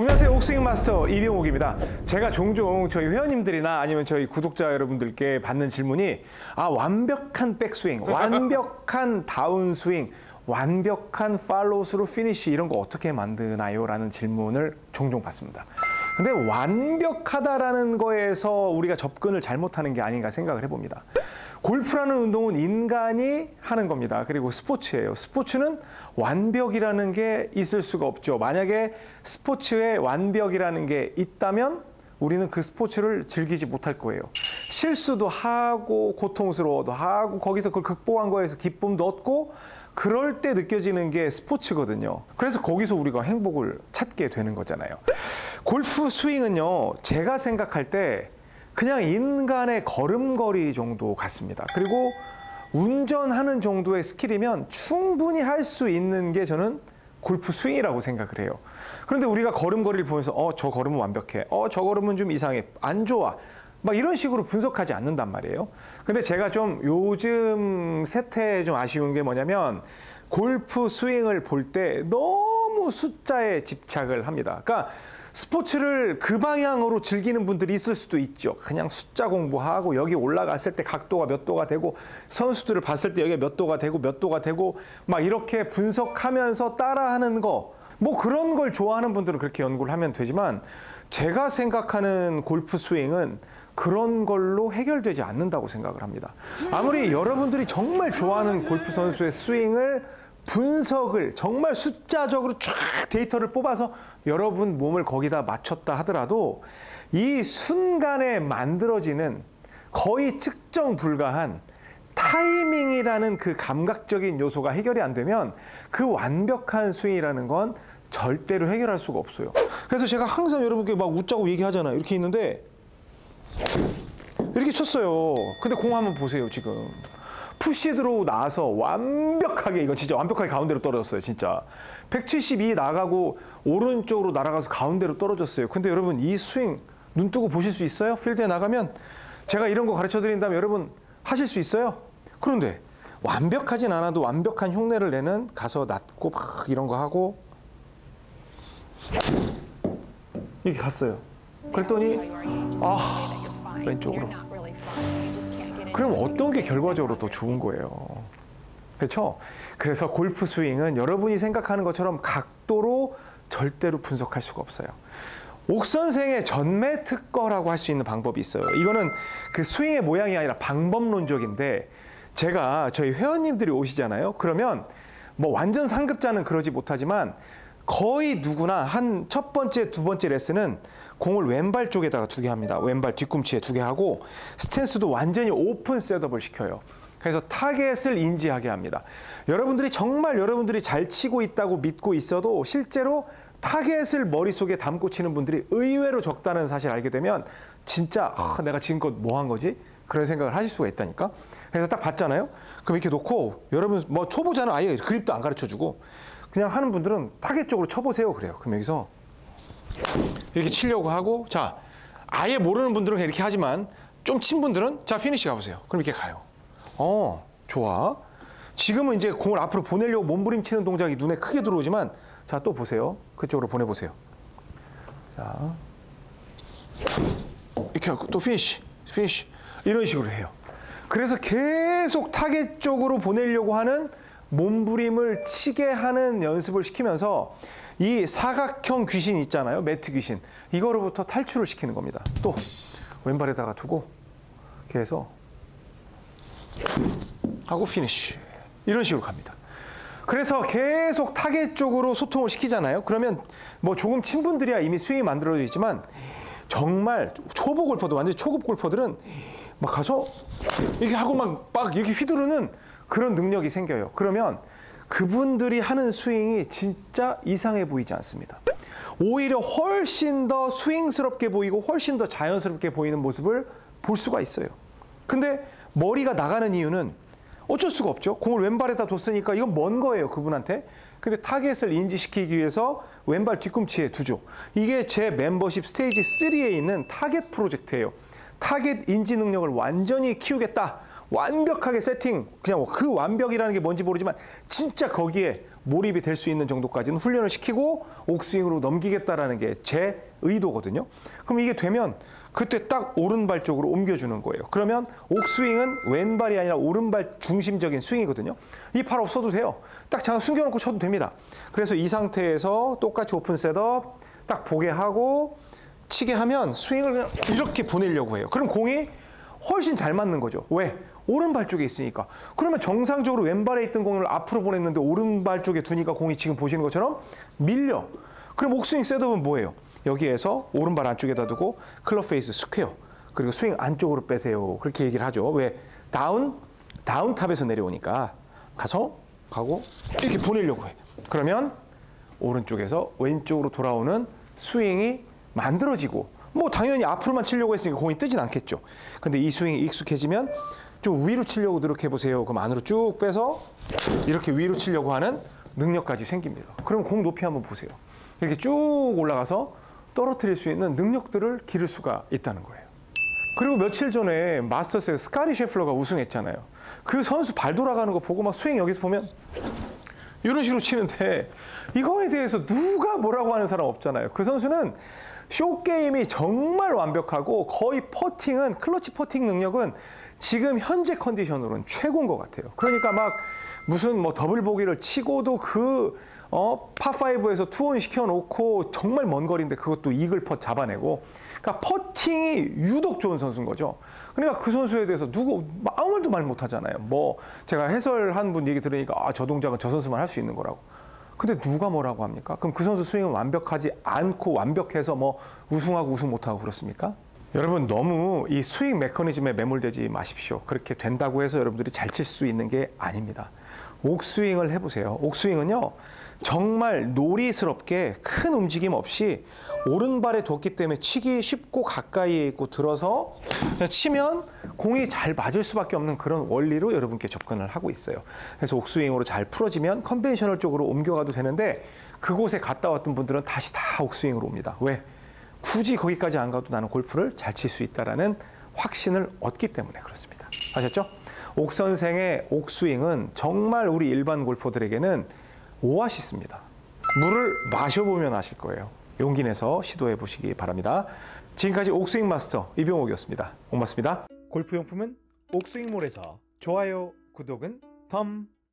안녕하세요 옥스윙 마스터 이병옥입니다. 제가 종종 저희 회원님들이나 아니면 저희 구독자 여러분들께 받는 질문이 아 완벽한 백스윙 완벽한 다운스윙 완벽한 팔로우 스루 피니쉬 이런 거 어떻게 만드나요? 라는 질문을 종종 받습니다. 근데 완벽하다라는 거에서 우리가 접근을 잘못하는 게 아닌가 생각을 해봅니다 골프라는 운동은 인간이 하는 겁니다. 그리고 스포츠예요. 스포츠는 완벽이라는 게 있을 수가 없죠. 만약에 스포츠에 완벽이라는 게 있다면 우리는 그 스포츠를 즐기지 못할 거예요. 실수도 하고 고통스러워도 하고 거기서 그걸 극복한 거에서 기쁨도 얻고 그럴 때 느껴지는 게 스포츠거든요. 그래서 거기서 우리가 행복을 찾게 되는 거잖아요. 골프 스윙은요, 제가 생각할 때 그냥 인간의 걸음걸이 정도 같습니다. 그리고 운전하는 정도의 skill이면 충분히 할 수 있는 게 저는 골프 스윙이라고 생각을 해요. 그런데 우리가 걸음걸이를 보면서 어, 저 걸음은 완벽해. 어, 저 걸음은 좀 이상해. 안 좋아. 막 이런 식으로 분석하지 않는단 말이에요. 근데 제가 좀 요즘 세태에 좀 아쉬운 게 뭐냐면 골프 스윙을 볼 때 너무 숫자에 집착을 합니다. 그러니까 스포츠를 그 방향으로 즐기는 분들이 있을 수도 있죠. 그냥 숫자 공부하고 여기 올라갔을 때 각도가 몇 도가 되고 선수들을 봤을 때 여기가 몇 도가 되고 몇 도가 되고 막 이렇게 분석하면서 따라하는 거. 뭐 그런 걸 좋아하는 분들은 그렇게 연구를 하면 되지만 제가 생각하는 골프 스윙은 그런 걸로 해결되지 않는다고 생각을 합니다. 아무리 여러분들이 정말 좋아하는 골프 선수의 스윙을 분석을 정말 숫자적으로 쫙 데이터를 뽑아서 여러분 몸을 거기다 맞췄다 하더라도 이 순간에 만들어지는 거의 측정 불가한 타이밍이라는 그 감각적인 요소가 해결이 안 되면 그 완벽한 스윙이라는 건 절대로 해결할 수가 없어요. 그래서 제가 항상 여러분께 막 웃자고 얘기하잖아요. 이렇게 있는데 이렇게 쳤어요. 근데 공 한번 보세요, 지금. push draw 나서 완벽하게 이건 진짜 완벽하게 가운데로 떨어졌어요 진짜. 172 나가고 오른쪽으로 날아가서 가운데로 떨어졌어요. 근데 여러분 이 스윙 눈 뜨고 보실 수 있어요? 필드에 나가면? 제가 이런 거 가르쳐 드린다면 여러분 하실 수 있어요? 그런데 완벽하진 않아도 완벽한 흉내를 내는 가서 낮고 막 이런 거 하고 이렇게 갔어요. 그랬더니 아 왼쪽으로 그럼 어떤 게 결과적으로 더 좋은 거예요? 그렇죠? 그래서 골프 스윙은 여러분이 생각하는 것처럼 각도로 절대로 분석할 수가 없어요. 옥 선생의 전매 특허라고 할 수 있는 방법이 있어요. 이거는 그 스윙의 모양이 아니라 방법론적인데 제가 저희 회원님들이 오시잖아요. 그러면 뭐 완전 상급자는 그러지 못하지만 거의 누구나 한 첫 번째, 두 번째 레슨은 공을 왼발 쪽에다가 두개 합니다. 왼발 뒤꿈치에 두개 하고 스탠스도 완전히 오픈 setup을 시켜요. 그래서 타겟을 인지하게 합니다. 여러분들이 정말 여러분들이 잘 치고 있다고 믿고 있어도 실제로 타겟을 머릿속에 담고 치는 분들이 의외로 적다는 사실 알게 되면 진짜 아, 내가 지금껏 뭐 한 거지? 그런 생각을 하실 수가 있다니까. 그래서 딱 봤잖아요. 그럼 이렇게 놓고 여러분 뭐 초보자는 아예 그립도 안 가르쳐 주고 그냥 하는 분들은 타겟 쪽으로 쳐보세요. 그래요. 그럼 여기서 이렇게 치려고 하고 자 아예 모르는 분들은 이렇게 하지만 좀 친 분들은 자 피니시 가보세요. 그럼 이렇게 가요. 어 좋아. 지금은 이제 공을 앞으로 보내려고 몸부림치는 동작이 눈에 크게 들어오지만 자 또 보세요. 그쪽으로 보내보세요. 자 이렇게 하고 또 피니시 피니시 이런 식으로 해요. 그래서 계속 타겟 쪽으로 보내려고 하는 몸부림을 치게 하는 연습을 시키면서 이 사각형 귀신 있잖아요. 매트 귀신. 이거로부터 탈출을 시키는 겁니다. 또 왼발에다가 두고 이렇게 해서 하고 피니쉬. 이런 식으로 갑니다. 그래서 계속 타겟 쪽으로 소통을 시키잖아요. 그러면 뭐 조금 친분들이야 이미 스윙이 만들어져 있지만 정말 초보 골퍼도 완전 초급 골퍼들은 막 가서 이렇게 하고 막, 막 이렇게 휘두르는 그런 능력이 생겨요. 그러면 그분들이 하는 스윙이 진짜 이상해 보이지 않습니다. 오히려 훨씬 더 스윙스럽게 보이고 훨씬 더 자연스럽게 보이는 모습을 볼 수가 있어요. 근데 머리가 나가는 이유는 어쩔 수가 없죠. 공을 왼발에다 뒀으니까 이건 먼 거예요, 그분한테. 근데 타겟을 인지시키기 위해서 왼발 뒤꿈치에 두죠. 이게 제 멤버십 스테이지 3에 있는 타겟 프로젝트예요. 타겟 인지 능력을 완전히 키우겠다. 완벽하게 세팅, 그냥 그 완벽이라는 게 뭔지 모르지만 진짜 거기에 몰입이 될 수 있는 정도까지는 훈련을 시키고 옥스윙으로 넘기겠다라는 게 제 의도거든요. 그럼 이게 되면 그때 딱 오른발 쪽으로 옮겨주는 거예요. 그러면 옥스윙은 왼발이 아니라 오른발 중심적인 스윙이거든요. 이 팔 없어도 돼요. 딱 잠깐 숨겨놓고 쳐도 됩니다. 그래서 이 상태에서 똑같이 오픈 setup 딱 보게 하고 치게 하면 스윙을 그냥 이렇게 보내려고 해요. 그럼 공이 훨씬 잘 맞는 거죠. 왜? 오른발 쪽에 있으니까. 그러면 정상적으로 왼발에 있던 공을 앞으로 보냈는데 오른발 쪽에 두니까 공이 지금 보시는 것처럼 밀려. 그럼 옥스윙 setup은 뭐예요? 여기에서 오른발 안쪽에다 두고 클럽 페이스 스퀘어 그리고 스윙 안쪽으로 빼세요. 그렇게 얘기를 하죠. 왜? 다운 다운 탑에서 내려오니까 가서 가고 이렇게 보내려고 해. 그러면 오른쪽에서 왼쪽으로 돌아오는 스윙이 만들어지고 뭐 당연히 앞으로만 치려고 했으니까 공이 뜨진 않겠죠. 근데 이 스윙이 익숙해지면 좀 위로 치려고 노력해 보세요. 그럼 안으로 쭉 빼서 이렇게 위로 치려고 하는 능력까지 생깁니다. 그럼 공 높이 한번 보세요. 이렇게 쭉 올라가서 떨어뜨릴 수 있는 능력들을 기를 수가 있다는 거예요. 그리고 며칠 전에 마스터스에 스카리 셰플러가 우승했잖아요. 그 선수 발 돌아가는 거 보고 막 스윙 여기서 보면 이런 식으로 치는데 이거에 대해서 누가 뭐라고 하는 사람 없잖아요. 그 선수는 쇼 게임이 정말 완벽하고 거의 퍼팅은 클러치 퍼팅 능력은 지금 현재 컨디션으로는 최고인 것 같아요. 그러니까 막 무슨 뭐 더블 보기를 치고도 그 어, 파5에서 two on 시켜놓고 정말 먼 거리인데 그것도 이글 펫 잡아내고 그러니까 퍼팅이 유독 좋은 선수인 거죠. 그러니까 그 선수에 대해서 누구 아무 말도 말 못하잖아요. 뭐 제가 해설한 분 얘기 들으니까 아, 저 동작은 저 선수만 할 수 있는 거라고. 근데 누가 뭐라고 합니까? 그럼 그 선수 스윙은 완벽하지 않고 완벽해서 뭐 우승하고 우승 못하고 그렇습니까? 여러분 너무 이 스윙 메커니즘에 매몰되지 마십시오. 그렇게 된다고 해서 여러분들이 잘 칠 수 있는 게 아닙니다. 옥스윙을 해보세요. 옥스윙은요 정말 놀이스럽게 큰 움직임 없이 오른발에 뒀기 때문에 치기 쉽고 가까이에 있고 들어서 치면 공이 잘 맞을 수밖에 없는 그런 원리로 여러분께 접근을 하고 있어요. 그래서 옥스윙으로 잘 풀어지면 conventional 쪽으로 옮겨가도 되는데 그곳에 갔다 왔던 분들은 다시 다 옥스윙으로 옵니다. 왜? 굳이 거기까지 안 가도 나는 골프를 잘 칠 수 있다라는 확신을 얻기 때문에 그렇습니다. 아셨죠? 옥 선생의 옥스윙은 정말 우리 일반 골퍼들에게는 오아시스입니다. 물을 마셔보면 아실 거예요. 용기 내서 시도해 보시기 바랍니다. 지금까지 옥스윙 마스터 이병옥이었습니다. 고맙습니다. 골프 용품은 옥스윙몰에서 좋아요, 구독은 덤.